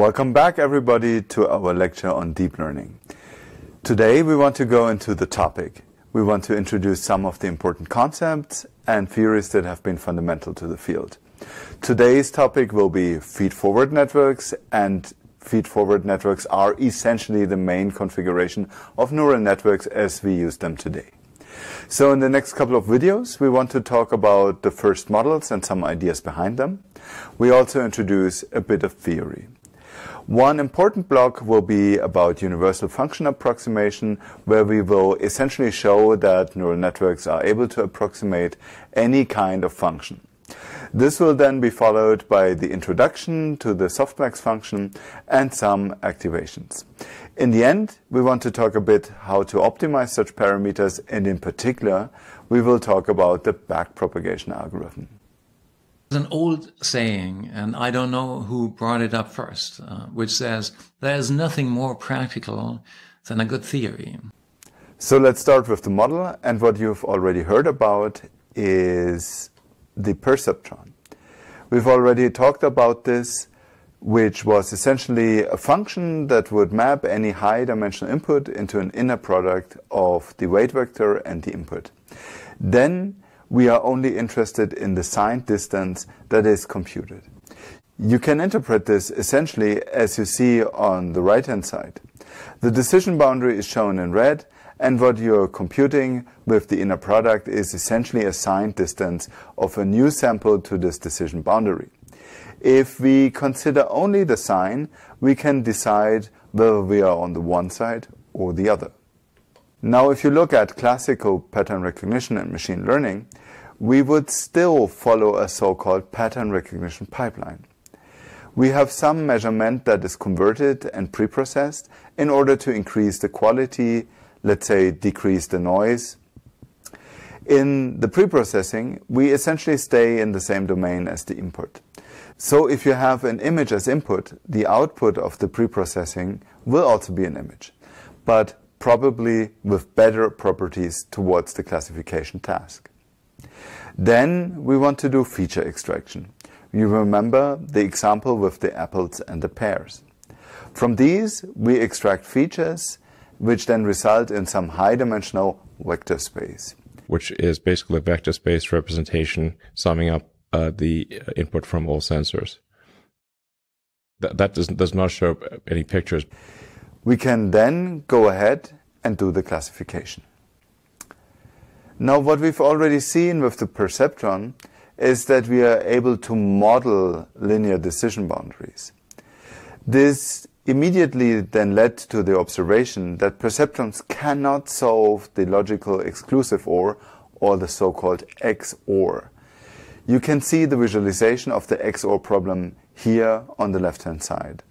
Welcome back, everybody, to our lecture on deep learning. Today, we want to go into the topic. We want to introduce some of the important concepts and theories that have been fundamental to the field. Today's topic will be feed-forward networks, and feed-forward networks are essentially the main configuration of neural networks as we use them today. So in the next couple of videos, we want to talk about the first models and some ideas behind them. We also introduce a bit of theory. One important block will be about universal function approximation, where we will essentially show that neural networks are able to approximate any kind of function. This will then be followed by the introduction to the softmax function and some activations. In the end, we want to talk a bit how to optimize such parameters, and in particular, we will talk about the backpropagation algorithm. An old saying, and I don't know who brought it up first, uh, which says, there's nothing more practical than a good theory. So let's start with the model, and what you've already heard about is the perceptron. We've already talked about this, which was essentially a function that would map any high dimensional input into an inner product of the weight vector and the input. Then we are only interested in the signed distance that is computed. You can interpret this essentially as you see on the right hand side. The decision boundary is shown in red and what you're computing with the inner product is essentially a signed distance of a new sample to this decision boundary. If we consider only the sign, we can decide whether we are on the one side or the other. Now, if you look at classical pattern recognition and machine learning, we would still follow a so-called pattern recognition pipeline. We have some measurement that is converted and preprocessed in order to increase the quality, let's say decrease the noise. In the preprocessing, we essentially stay in the same domain as the input. So if you have an image as input, the output of the preprocessing will also be an image, but probably with better properties towards the classification task. Then we want to do feature extraction. You remember the example with the apples and the pears. From these, we extract features which then result in some high dimensional vector space. Which is basically a vector space representation summing up uh, the input from all sensors. Th that does, does not show any pictures. We can then go ahead and do the classification. Now, what we've already seen with the perceptron is that we are able to model linear decision boundaries. This immediately then led to the observation that perceptrons cannot solve the logical exclusive OR or the so-called XOR. You can see the visualization of the XOR problem here on the left-hand side.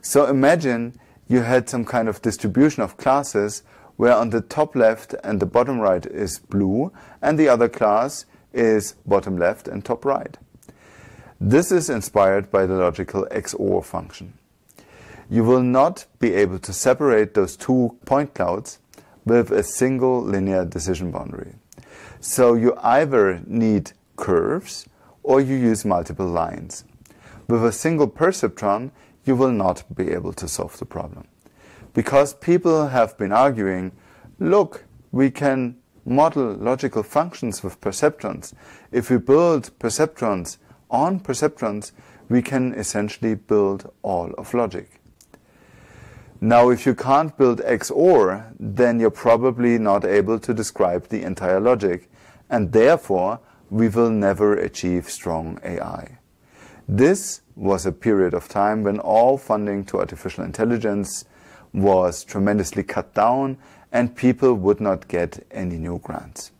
So imagine you had some kind of distribution of classes where on the top left and the bottom right is blue, and the other class is bottom left and top right. This is inspired by the logical XOR function. You will not be able to separate those two point clouds with a single linear decision boundary. So you either need curves or you use multiple lines. With a single perceptron, you will not be able to solve the problem because people have been arguing, look, we can model logical functions with perceptrons. If we build perceptrons on perceptrons, we can essentially build all of logic. Now, if you can't build XOR, then you're probably not able to describe the entire logic, and therefore we will never achieve strong AI. This was a period of time when all funding to artificial intelligence was tremendously cut down and people would not get any new grants.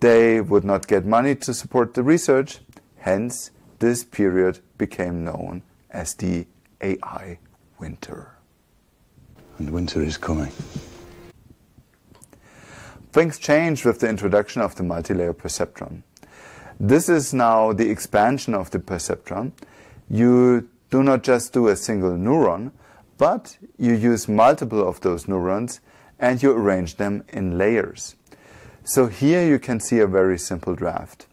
They would not get money to support the research, hence this period became known as the AI winter. And winter is coming. Things changed with the introduction of the multi-layer perceptron. This is now the expansion of the perceptron. You do not just do a single neuron, but you use multiple of those neurons and you arrange them in layers. So here you can see a very simple draft.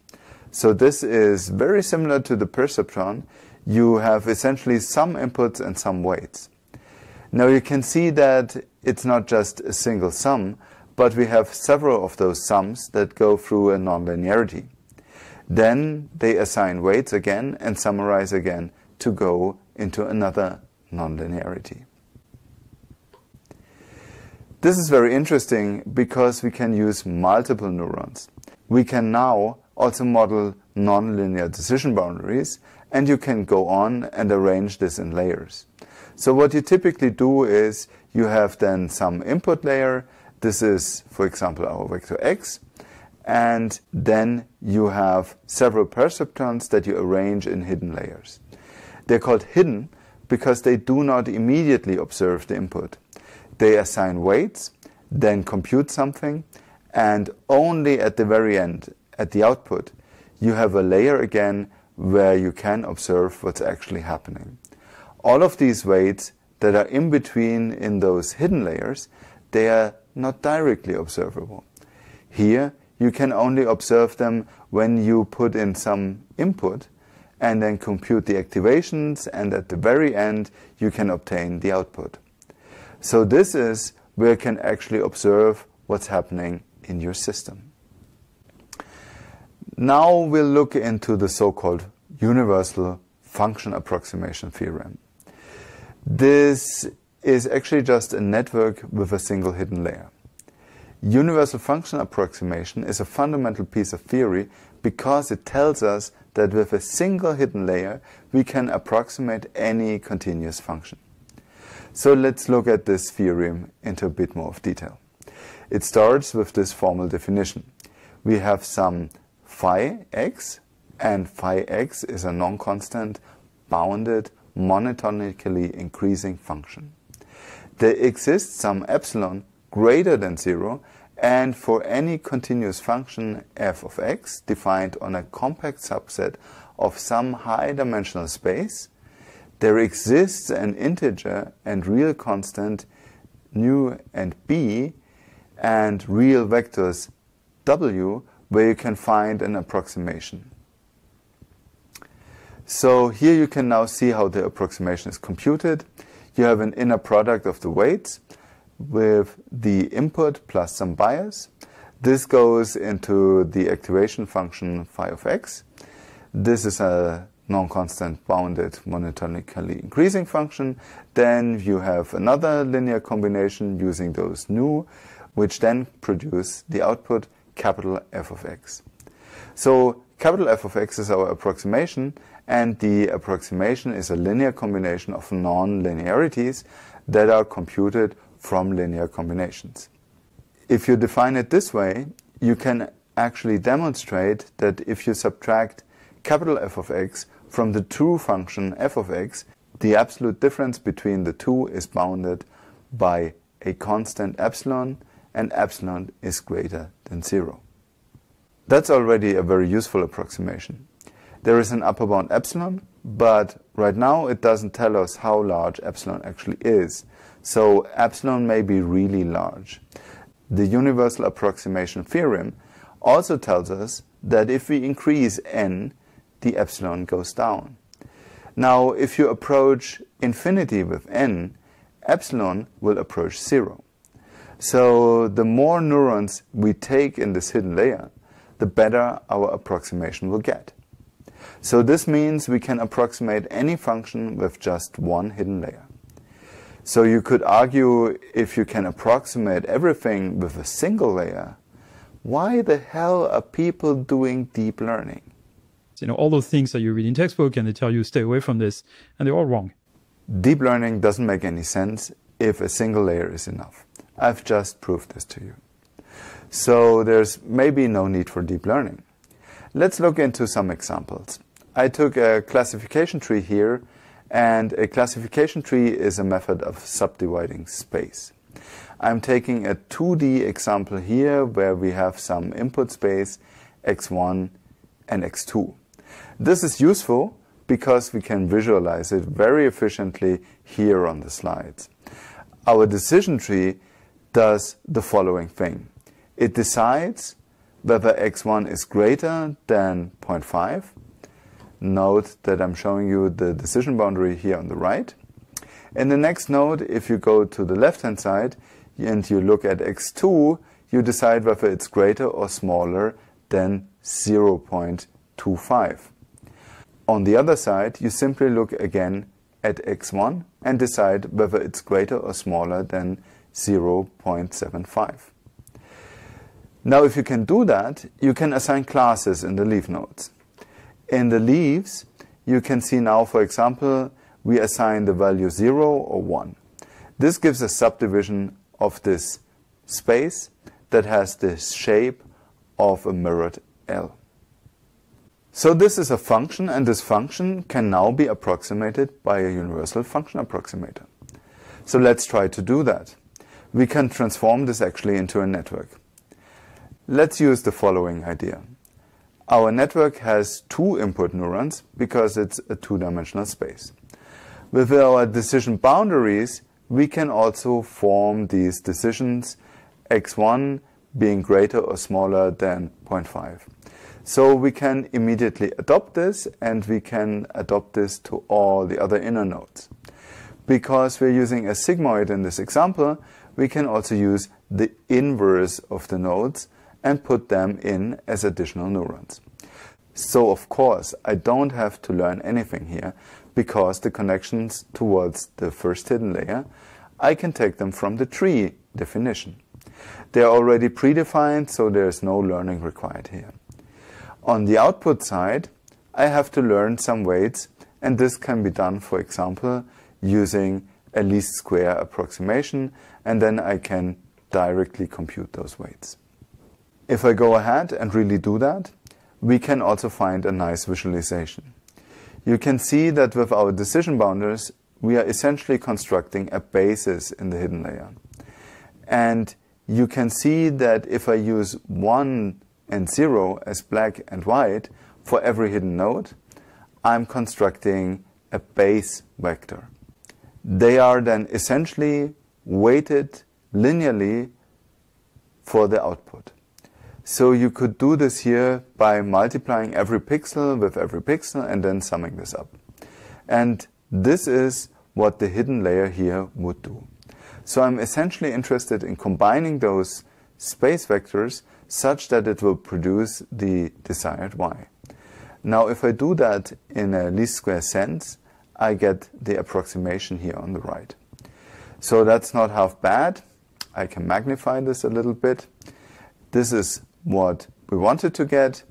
So this is very similar to the perceptron. you have essentially some inputs and some weights. Now you can see that it's not just a single sum, but we have several of those sums that go through a nonlinearity. Then they assign weights again and summarize again to go into another nonlinearity. This is very interesting because we can use multiple neurons. We can now also model nonlinear decision boundaries and you can go on and arrange this in layers. So what you typically do is you have then some input layer. This is, for example, our vector x. And then you have several perceptrons that you arrange in hidden layers. They're called hidden because they do not immediately observe the input. They assign weights, then compute something, and only at the very end, at the output, you have a layer again where you can observe what's actually happening. All of these weights that are in between in those hidden layers, they are not directly observable. Here, you can only observe them when you put in some input and then compute the activations, and at the very end, you can obtain the output. So this is where you can actually observe what's happening in your system. Now we'll look into the so-called universal function approximation theorem. This is actually just a network with a single hidden layer. Universal function approximation is a fundamental piece of theory because it tells us that with a single hidden layer we can approximate any continuous function. So let's look at this theorem into a bit more of detail. It starts with this formal definition. We have some phi x and phi x is a non-constant bounded monotonically increasing function. There exists some epsilon greater than zero and for any continuous function f of x defined on a compact subset of some high dimensional space, there exists an integer and real constant nu and b and real vectors w where you can find an approximation. So here you can now see how the approximation is computed. You have an inner product of the weights with the input plus some bias. This goes into the activation function phi of x. This is a non-constant bounded monotonically increasing function. Then you have another linear combination using those nu, which then produce the output capital F of x. So capital F of x is our approximation, and the approximation is a linear combination of non-linearities that are computed from linear combinations. If you define it this way, you can actually demonstrate that if you subtract capital F of x from the true function f of x, the absolute difference between the two is bounded by a constant epsilon, and epsilon is greater than zero. That's already a very useful approximation. There is an upper bound epsilon, but right now it doesn't tell us how large epsilon actually is. So epsilon may be really large. The universal approximation theorem also tells us that if we increase n, the epsilon goes down. Now, if you approach infinity with n, epsilon will approach zero. So the more neurons we take in this hidden layer, the better our approximation will get. So this means we can approximate any function with just one hidden layer. So you could argue if you can approximate everything with a single layer, why the hell are people doing deep learning? You know, all those things that you read in textbook and they tell you stay away from this, and they're all wrong. Deep learning doesn't make any sense if a single layer is enough. I've just proved this to you. So there's maybe no need for deep learning. Let's look into some examples. I took a classification tree here and a classification tree is a method of subdividing space. I'm taking a 2D example here where we have some input space x1 and x2. This is useful because we can visualize it very efficiently here on the slides. Our decision tree does the following thing. It decides whether x1 is greater than 0.5 node that I'm showing you the decision boundary here on the right. In the next node, if you go to the left-hand side and you look at x2, you decide whether it's greater or smaller than 0.25. On the other side, you simply look again at x1 and decide whether it's greater or smaller than 0.75. Now, if you can do that, you can assign classes in the leaf nodes. In the leaves, you can see now, for example, we assign the value 0 or 1. This gives a subdivision of this space that has the shape of a mirrored L. So this is a function, and this function can now be approximated by a universal function approximator. So let's try to do that. We can transform this actually into a network. Let's use the following idea. Our network has two input neurons because it's a two-dimensional space. With our decision boundaries, we can also form these decisions x1 being greater or smaller than 0.5. So we can immediately adopt this and we can adopt this to all the other inner nodes. Because we're using a sigmoid in this example, we can also use the inverse of the nodes and put them in as additional neurons. So of course, I don't have to learn anything here because the connections towards the first hidden layer, I can take them from the tree definition. They're already predefined, so there's no learning required here. On the output side, I have to learn some weights, and this can be done, for example, using a least square approximation, and then I can directly compute those weights. If I go ahead and really do that, we can also find a nice visualization. You can see that with our decision boundaries, we are essentially constructing a basis in the hidden layer. And you can see that if I use 1 and 0 as black and white for every hidden node, I'm constructing a base vector. They are then essentially weighted linearly for the output. So you could do this here by multiplying every pixel with every pixel and then summing this up. And this is what the hidden layer here would do. So I'm essentially interested in combining those base vectors such that it will produce the desired y. Now if I do that in a least square sense, I get the approximation here on the right. So that's not half bad. I can magnify this a little bit. This is what we wanted to get,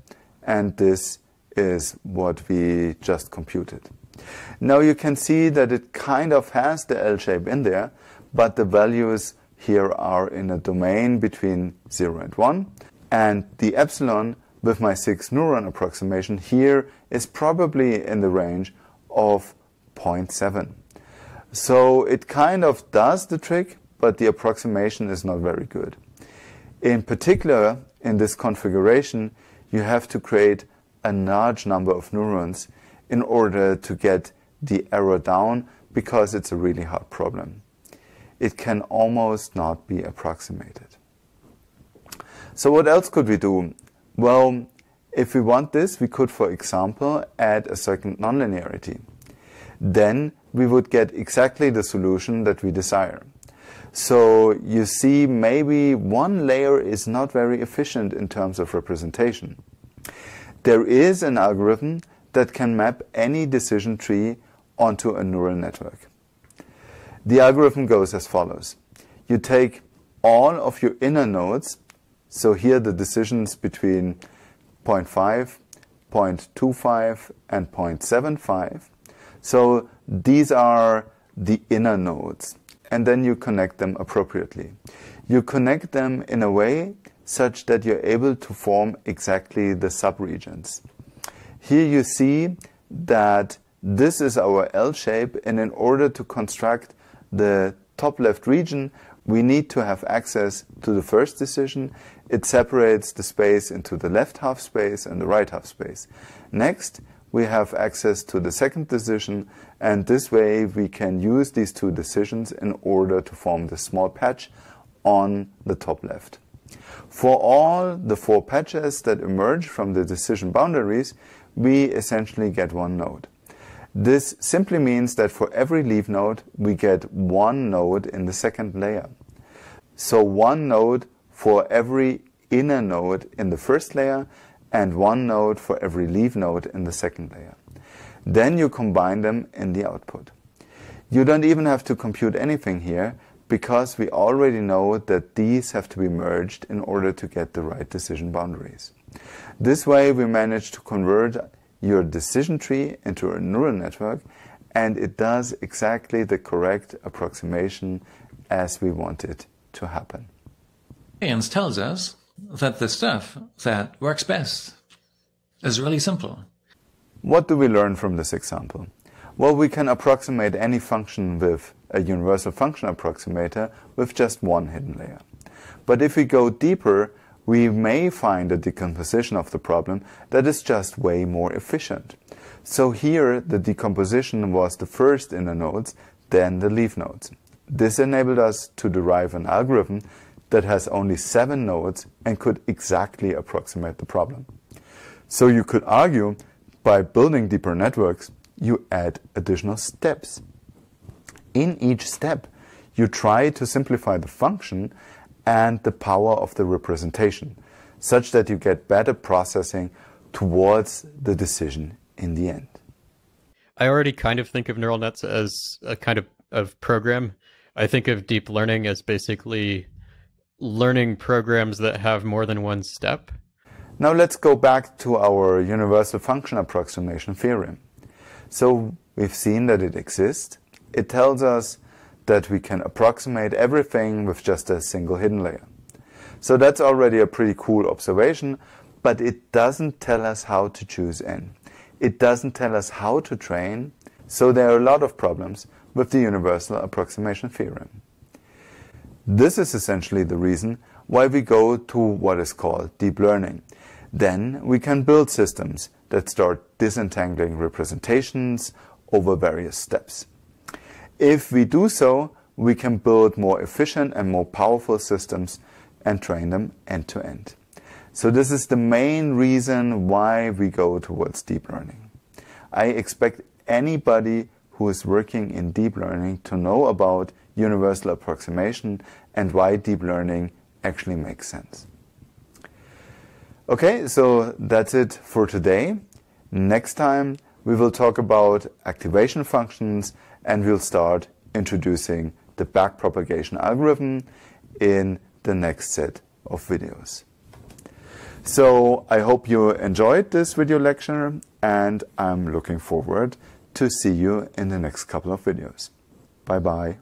and this is what we just computed. Now you can see that it kind of has the L shape in there, but the values here are in a domain between 0 and 1, and the epsilon with my 6 neuron approximation here is probably in the range of 0.7. So it kind of does the trick, but the approximation is not very good. In particular, in this configuration, you have to create a large number of neurons in order to get the error down because it's a really hard problem. It can almost not be approximated. So what else could we do? Well, if we want this, we could, for example, add a second nonlinearity. Then we would get exactly the solution that we desire. So you see, maybe one layer is not very efficient in terms of representation. There is an algorithm that can map any decision tree onto a neural network. The algorithm goes as follows. You take all of your inner nodes, so here the decisions between 0.5, 0.25, and 0.75. So these are the inner nodes and then you connect them appropriately. You connect them in a way such that you're able to form exactly the subregions. Here you see that this is our L shape and in order to construct the top left region, we need to have access to the first decision. It separates the space into the left half space and the right half space. Next, we have access to the second decision and this way we can use these two decisions in order to form the small patch on the top left. For all the four patches that emerge from the decision boundaries, we essentially get one node. This simply means that for every leaf node, we get one node in the second layer. So one node for every inner node in the first layer and one node for every leaf node in the second layer. Then you combine them in the output. You don't even have to compute anything here because we already know that these have to be merged in order to get the right decision boundaries. This way we manage to convert your decision tree into a neural network and it does exactly the correct approximation as we want it to happen. Science tells us that the stuff that works best is really simple. What do we learn from this example? Well, we can approximate any function with a universal function approximator with just one hidden layer. But if we go deeper, we may find a decomposition of the problem that is just way more efficient. So here, the decomposition was the first inner nodes, then the leaf nodes. This enabled us to derive an algorithm that has only seven nodes and could exactly approximate the problem. So you could argue by building deeper networks, you add additional steps. In each step, you try to simplify the function and the power of the representation, such that you get better processing towards the decision in the end. I already kind of think of neural nets as a kind of, of program. I think of deep learning as basically learning programs that have more than one step. Now let's go back to our universal function approximation theorem. So we've seen that it exists. It tells us that we can approximate everything with just a single hidden layer. So that's already a pretty cool observation, but it doesn't tell us how to choose n. It doesn't tell us how to train, so there are a lot of problems with the universal approximation theorem. This is essentially the reason why we go to what is called deep learning. Then we can build systems that start disentangling representations over various steps. If we do so, we can build more efficient and more powerful systems and train them end to end. So this is the main reason why we go towards deep learning. I expect anybody who is working in deep learning to know about universal approximation and why deep learning actually makes sense. Okay, so that's it for today. Next time we will talk about activation functions and we'll start introducing the backpropagation algorithm in the next set of videos. So I hope you enjoyed this video lecture and I'm looking forward to see you in the next couple of videos. Bye bye.